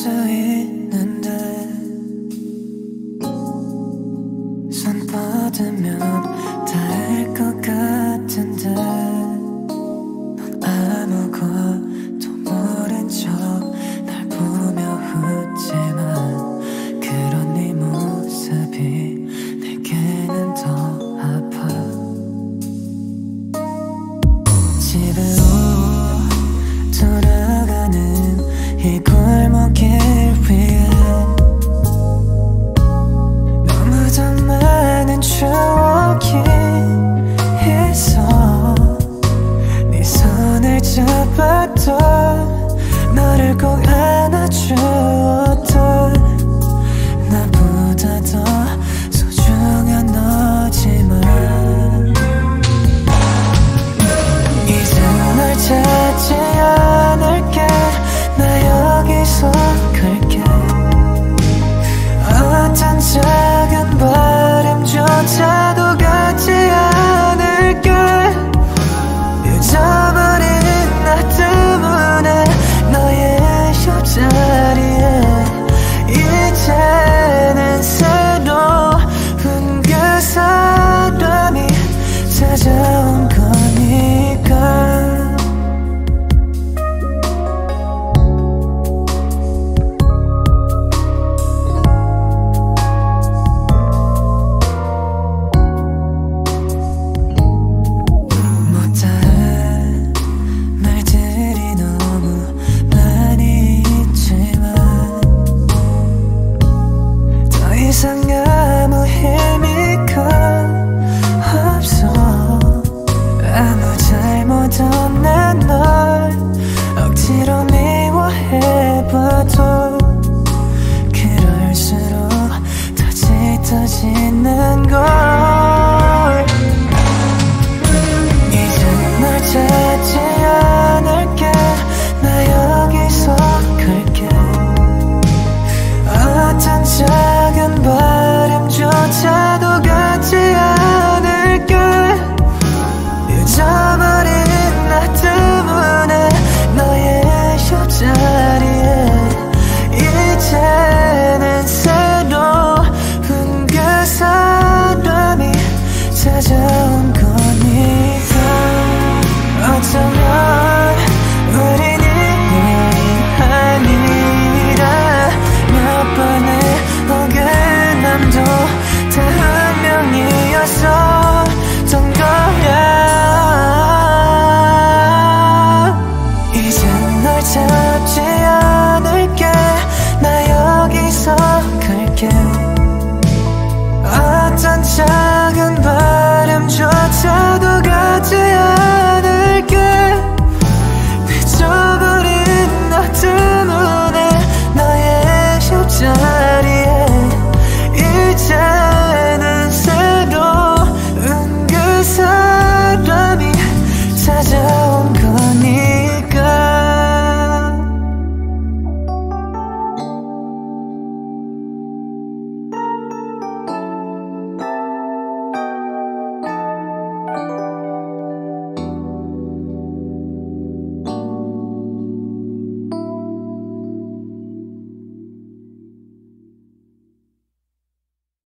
수 있는데 손 뻗으면 닿을 것 같은데 넌 아무것도 모른 척 날 보며 웃지만 그런 네 모습이 내게는 더 아파. 집을 잡았던 너를 꼭 안아줘 go.